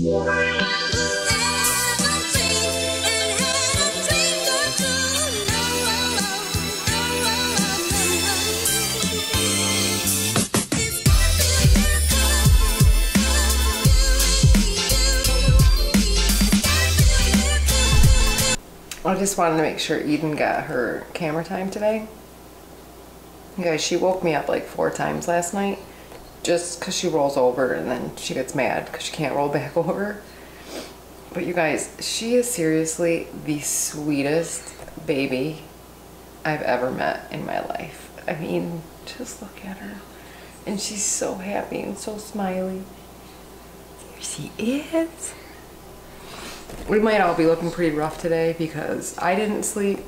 I just wanted to make sure Eden got her camera time today. You guys, she woke me up like four times last night just because she rolls over and then she gets mad because she can't roll back over. But you guys, she is seriously the sweetest baby I've ever met in my life. I mean, just look at her. And she's so happy and so smiley. There she is. We might all be looking pretty rough today because I didn't sleep.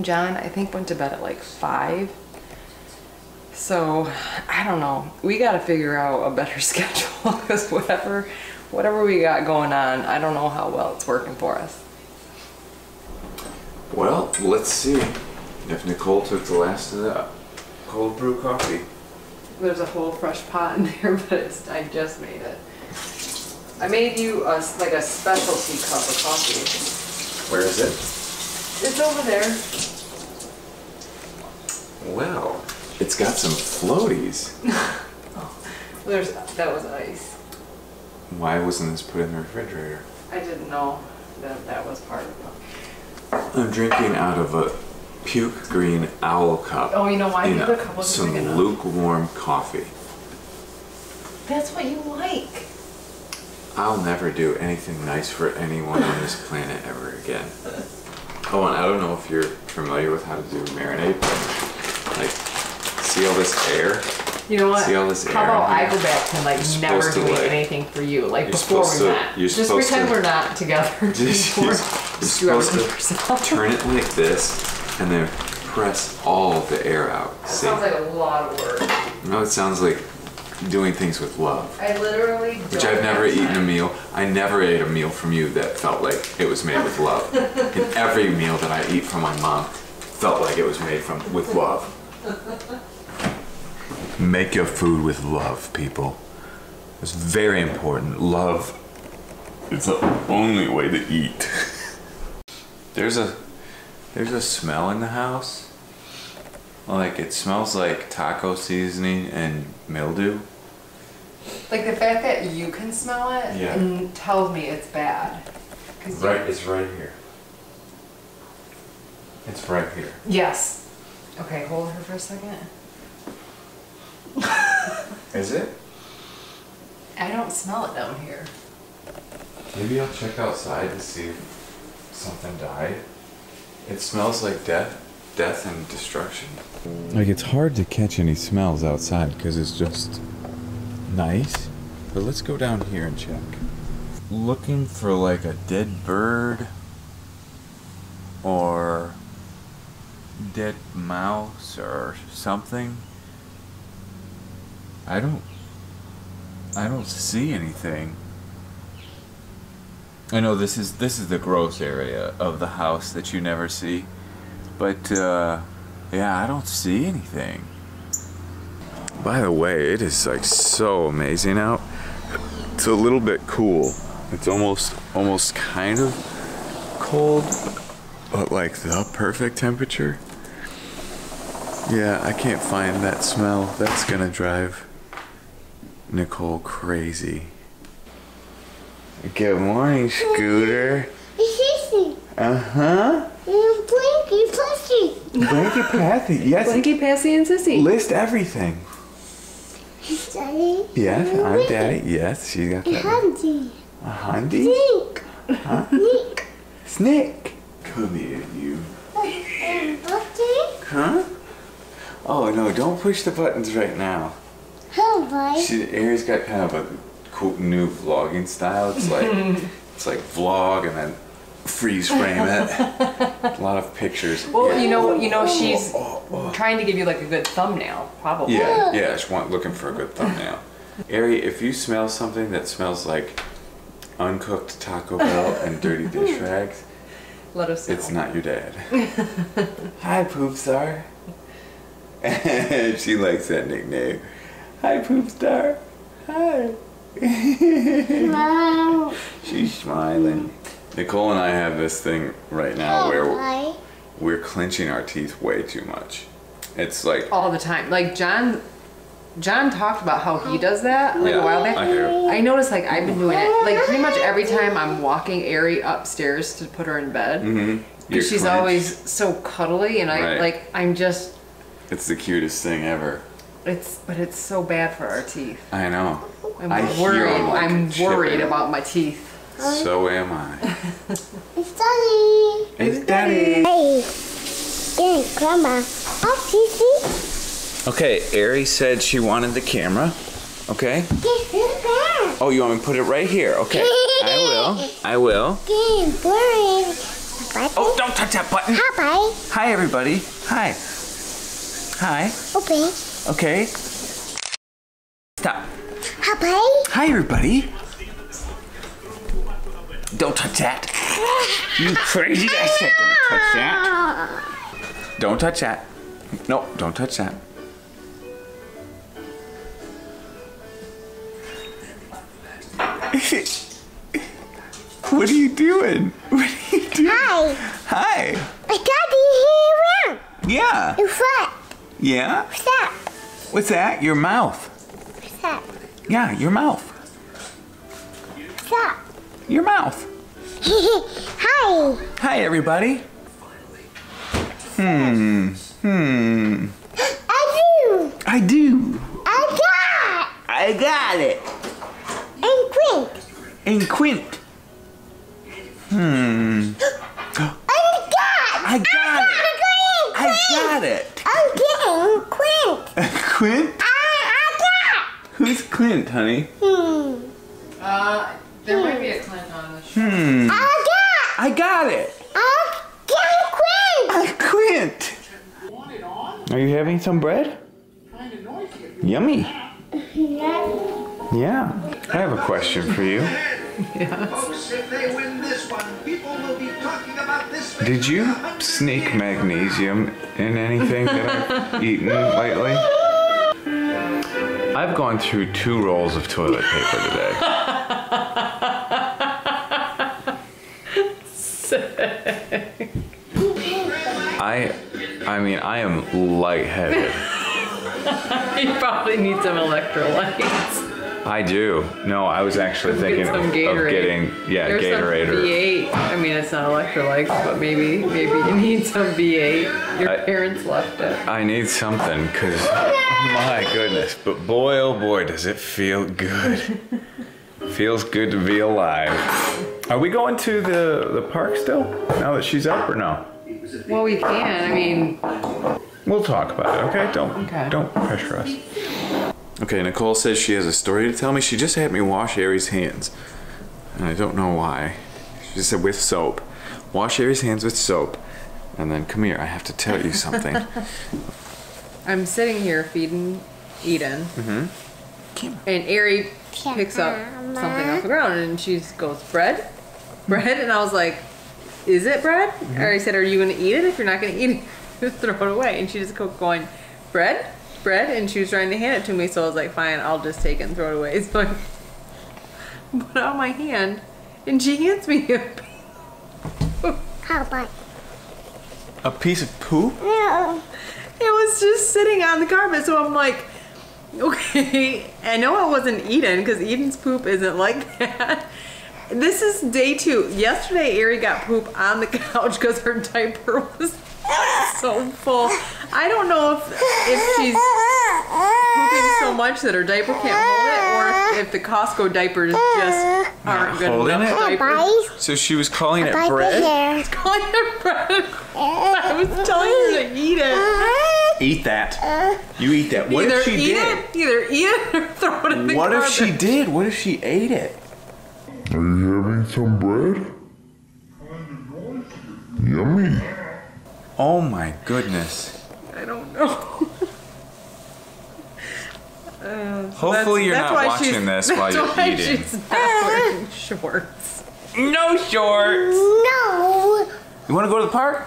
John, I think, went to bed at like 5. So, I don't know. We got to figure out a better schedule because whatever, whatever we got going on, I don't know how well it's working for us. Well, let's see if Nicole took the last of that cold brew coffee. There's a whole fresh pot in there, but it's, I just made it. I made you a, like a specialty cup of coffee. Where is it? It's over there. Well, it's got some floaties. There's, that was ice. Why wasn't this put in the refrigerator? I didn't know that that was part of it. I'm drinking out of a puke green owl cup. Oh, you know why? The cup some lukewarm coffee. That's what you like. I'll never do anything nice for anyone on this planet ever again. Oh, and I don't know if you're familiar with how to do marinade, but like, see all this air? You know what? See all this How air about I go back to like You're never supposed doing like- anything for you, like you're before supposed we met. to- you're Just supposed pretend to- we're not together. Just- you're just do supposed to yourself. Turn it like this, and then press all the air out. See? Sounds like a lot of work. No, it sounds like doing things with love. I literally. Which don't I've never have eaten a meal. I never ate a meal from you that felt like it was made with love. and every meal that I eat from my mom felt like it was made from with love. Make your food with love, people. It's very important. Love is the only way to eat. there's a there's a smell in the house. Like it smells like taco seasoning and mildew. Like the fact that you can smell it Yeah. and tells me it's bad. Right, it's right here. It's right here. Yes. Okay, hold her for a second. Is it? I don't smell it down here. Maybe I'll check outside to see if something died. It smells like death, death and destruction. Like it's hard to catch any smells outside because it's just nice. But let's go down here and check. Looking for like a dead bird or dead mouse or something. I don't I don't see anything. I know this is this is the gross area of the house that you never see. But uh yeah, I don't see anything. By the way, it is like so amazing out. It's a little bit cool. It's almost almost kind of cold, but like the perfect temperature. Yeah, I can't find that smell. That's gonna drive Nicole crazy. Good morning, Scooter. It's. Uh huh. And Blinky Pussy. Blanky Pathy. Yes. Blinky, Passy, and Sissy. List everything. Daddy. Yes, I'm Daddy. Yes, she got that. Handy. A hundy? Nick. Nick. Snake. Come here, you. And Bucky. Huh? Oh no! Don't push the buttons right now. Hello, boy. She, Ari's got kind of a cool new vlogging style. It's like it's like vlog and then freeze frame it. a lot of pictures. Well, yeah. you know, you know, she's oh, oh, oh. trying to give you like a good thumbnail, probably. Yeah, yeah, she want looking for a good thumbnail. Ari, if you smell something that smells like uncooked Taco Bell and dirty dish rags, Let us know. it's not your dad. Hi, Poop Star. she likes that nickname. Hi, Poop Star. Hi. Mom. She's smiling. Nicole and I have this thing right now where Bye. we're clenching our teeth way too much. It's like All the time. Like John, John talked about how he does that like Yeah, a while back. I. I noticed like I've been doing it like pretty much every time I'm walking Ari upstairs to put her in bed. Mm-hmm. You're Because she's clenched. always so cuddly and I Right. like I'm just It's the cutest thing ever. It's but it's so bad for our teeth. I know. I'm I hear worried. 'em like I'm chipping. worried about my teeth. So am I. It's Daddy. It's daddy. Hey. Hey, Grandma. Oh, Sissy. Okay, Ari said she wanted the camera. Okay. Get the Oh, you want me to put it right here? Okay. I will. I will. Game boring. Oh, don't touch that button. Hi, bye. Hi, everybody. Hi. Hi. Okay. Okay. Stop. Hi. Hi, everybody. Don't touch that. You crazy bastard. Don't touch that. Don't touch that. No, don't touch that. what are you doing? What are you doing? Hi. Hi. I got you here. Yeah. What's that? Yeah. What's that? What's that? Your mouth. What's that? Yeah, your mouth. What's that? Your mouth. Hi. Hi, everybody. Hmm. Hmm. I do. I do. I got. I got it. And Quint. And Quint. Hmm. I got. I got it. I got it. I'm getting Quint. Quint? I, I got. Who's Clint, honey? Hmm. Uh, there might be a Clint on the show. Hmm. I got. I got it. I got Quint. I Quint. Are you having some bread? Kind of noisy. Yummy. Yeah. I have a question for you. Folks, if they win this one, people will be talking about this. Did you sneak magnesium in anything that I've eaten lately? I've gone through two rolls of toilet paper today. I, I mean, I am lightheaded. You probably need some electrolytes. I do. No, I was actually thinking of, of getting, yeah, There's Gatorade some or V8. I mean, it's not electrolytes, but maybe maybe you need some V8. Your I- parents left it. I need something because, my goodness. But boy, oh boy, does it feel good. Feels good to be alive. Are we going to the, the park still? Now that she's up or no? Well, we can. I mean, We'll talk about it, okay? Don't Okay. don't pressure us. Okay, Nicole says she has a story to tell me. She just had me wash Ari's hands. And I don't know why. She said with soap. Wash Ari's hands with soap. And then come here, I have to tell you something. I'm sitting here feeding Eden, Mm-hmm. and Ari picks up something off the ground, and she goes, "Bread, bread," and I was like, "Is it bread?" Mm-hmm. Ari said, "Are you gonna eat it? If you're not gonna eat it, just throw it away." And she just kept going, "Bread, bread," and she was trying to hand it to me, so I was like, "Fine, I'll just take it and throw it away." So I put it out my hand, and she hands me a. How about? a piece of poop? No. It was just sitting on the carpet, so I'm like, okay. I know it wasn't Eden because Eden's poop isn't like that. This is day two. Yesterday, Ari got poop on the couch because her diaper was so full. I don't know if if she's pooping so much that her diaper can't hold it, or if, if the Costco diapers just aren't good holding enough it? Diapers. So she was calling it Bye, bread? here. Calling it bread. I was telling her to eat it. Eat that. You eat that. What either if she eat did? it, either eat it or throw it in the What if she did? What if she ate it? Are you having some bread? Yummy. Oh my goodness. I don't know. Uh, so Hopefully you're that's not watching this while you're why eating. She's not wearing shorts. No shorts. No. You want to go to the park?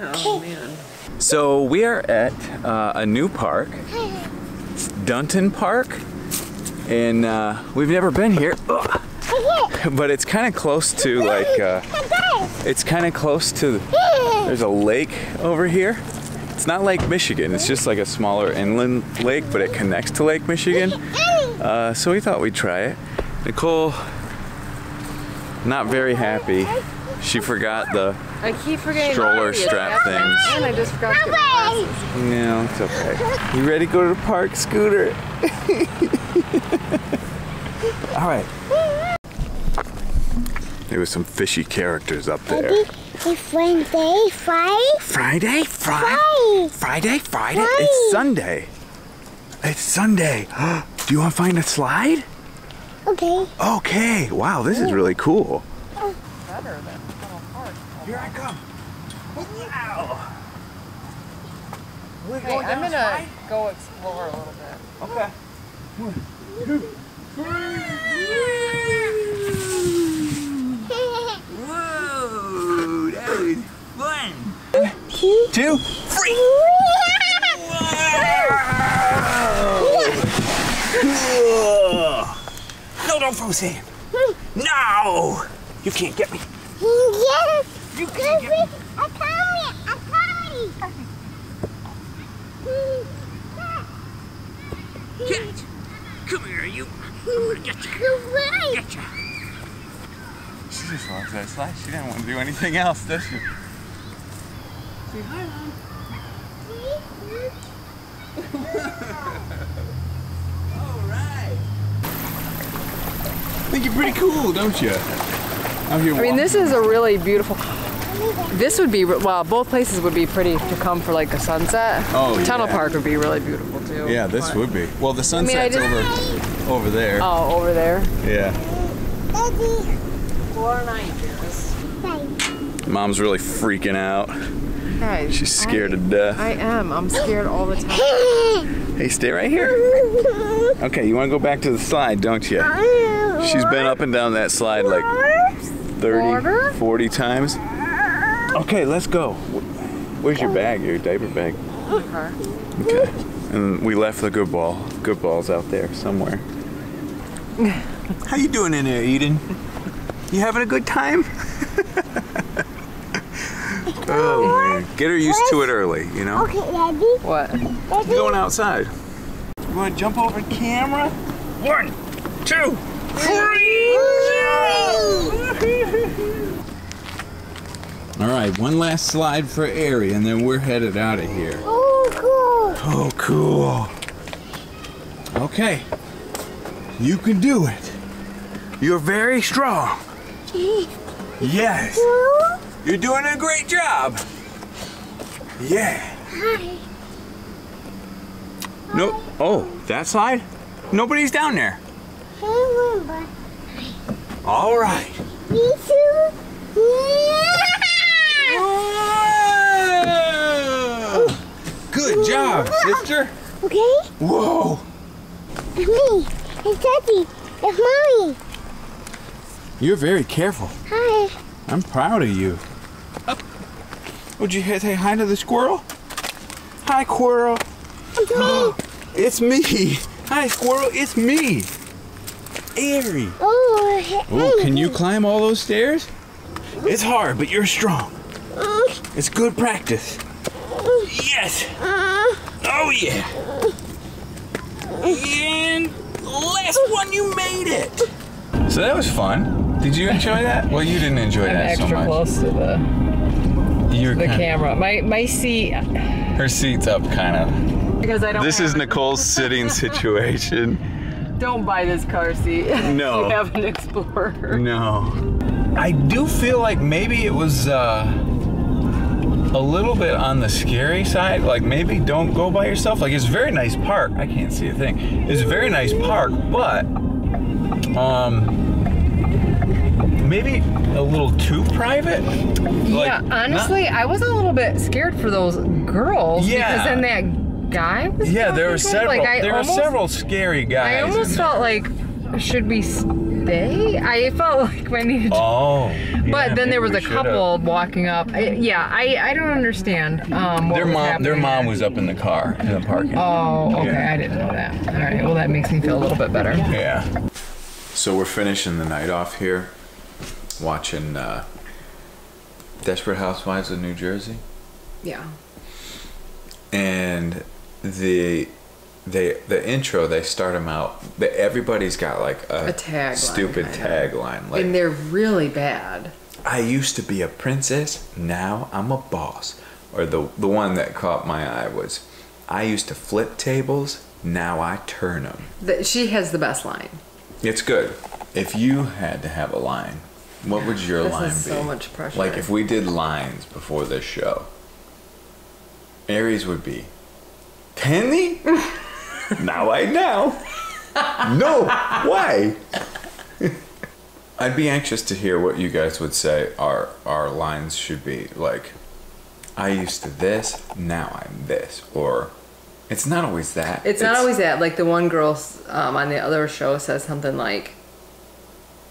Oh man. So we are at uh, a new park, Dunton Park. and uh, we've never been here. Ugh. But it's kind of close to like, uh, it's kind of close to. There's a lake over here. It's not Lake Michigan. It's just like a smaller inland lake, but it connects to Lake Michigan. Uh, so we thought we'd try it. Nicole, not very happy. She forgot the. I keep forgetting. Stroller the strap strap things. And I just forgot to get. No, it's okay. You ready to go to the park, Scooter? All right. There was some fishy characters up there. It's Wednesday, Friday, Friday, Friday, Friday. Friday, Friday. Friday. It's Sunday. It's Sunday. Do you want to find a slide? Okay. Okay. Wow, this is really cool. Better than Tunnel Park. Here I come. Wow. We're Hey, I'm gonna go explore a little bit. Okay. Whoa, that was fun. Two, three. Cool. No, don't throw sand. No, you can't get me. Yes. You can't get me. I found it. I found it. Get. Come here, you. I'm gonna get you. Goodbye. Get you. She just loves that slide. She didn't want to do anything else, does she? Alright. think you're pretty cool, don't you? I'm here I mean, this is a really beautiful. This would be well. Both places would be pretty to come for like a sunset. Oh, Tunnel yeah. Park would be really beautiful too. Yeah, this but- would be. Well, the mean, I just- over over there. Oh, over there. Yeah. Daddy. Four night Mom's really freaking out. Guys, She's scared I, to death. I am. I'm scared all the time. Hey, stay right here. Okay, you want to go back to the slide, don't you? She's been up and down that slide like 30, 40 times. Okay, let's go. Where's your bag? Your diaper bag. Okay. Okay. And we left the good ball. Good ball's out there somewhere. How you doing in there, Eden? You having a good time? oh. Get her used to it early, you know? Okay, Daddy. What? Daddy. Going outside. You want to jump over camera? One, two, three! All right, one last slide for Ari, and then we're headed out of here. Oh, cool. Oh, cool. Okay. You can do it. You're very strong. Yes. You're doing a great job. Yeah. Hi. No. Oh, that slide? Nobody's down there. All right. Me too. Whoa! Good job, sister. Okay? Whoa. It's me. It's Daddy. It's Mommy. You're very careful. Hi. I'm proud of you. Up. Would you say hi to the squirrel? Hi, squirrel. It's me. It's me. Hi, squirrel. It's me. Ari. Oh, he- Oh, can you climb all those stairs? It's hard, but you're strong. Mm, It's good practice. Yes. uh, Oh yeah. And last one, you made it. So that was fun. Did you enjoy that? Well, you didn't enjoy I'm that so extra much. close to the You're the kinda- camera. My my seat Her seat's up, kind of. because I don't. This have is a- Nicole's sitting situation. Don't buy this car seat. No. you have an Explorer. No. I do feel like maybe it was uh, a little bit on the scary side. Like maybe don't go by yourself. Like it's a very nice park. I can't see a thing. It's a very nice park, but um, maybe a little too private. yeah, Like, honestly, I was a little bit scared for those girls. Yeah. Because then that guy was. Yeah, there were talking to them. several. Like, there almost, were several scary guys. I almost felt like should we stay? I felt like I needed to Oh. But then there was a couple walking up. I, yeah, I, I don't understand. Um, Their mom, their mom was up in the car in the parking. Oh, okay. Yeah. I didn't know that. All right. Well, that makes me feel a little bit better. Yeah. So we're finishing the night off here, watching uh, Desperate Housewives of New Jersey, Yeah. and the they the intro they start them out. The, everybody's got like a, A tagline, stupid tagline. Like and they're really bad. I used to be a princess, now I'm a boss. Or the the one that caught my eye was, I used to flip tables, now I turn them. The, she has the best line. It's good. If you had to have a line, what would your This line is be? so much pressure. Like if we did lines before this show, Ari's would be, Penny? Not I now. no, why? I'd be anxious to hear what you guys would say our our lines should be. Like, I used to this, now I'm this, or it's not always that. It's not always that. Like the one girl um, on the other show says something like,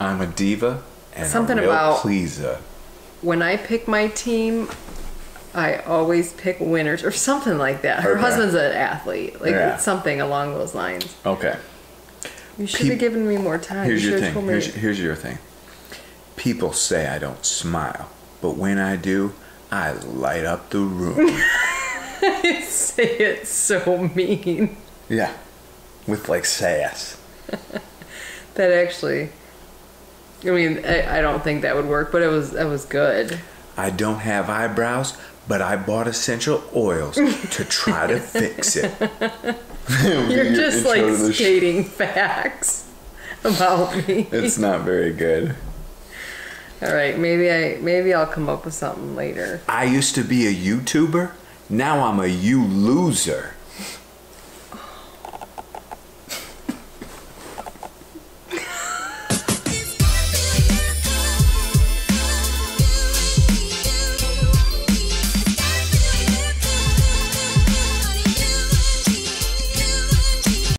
I'm a diva and Something a real about- pleaser. "When I pick my team, I always pick winners," or something like that. Her Okay. husband's an athlete. Like Yeah. it's something along those lines. Okay. You should Peop- have given me more time. Here's you your thing. told me- Here's, here's your thing. People say I don't smile, but when I do, I light up the room. say it so mean. yeah. With like sass. That actually, I mean, I, I don't think that would work, but it was that was good. I don't have eyebrows, but I bought essential oils to try to fix it. You're just like stating facts about me. It's not very good. All right, maybe I maybe I'll come up with something later. I used to be a YouTuber. Now I'm a you loser.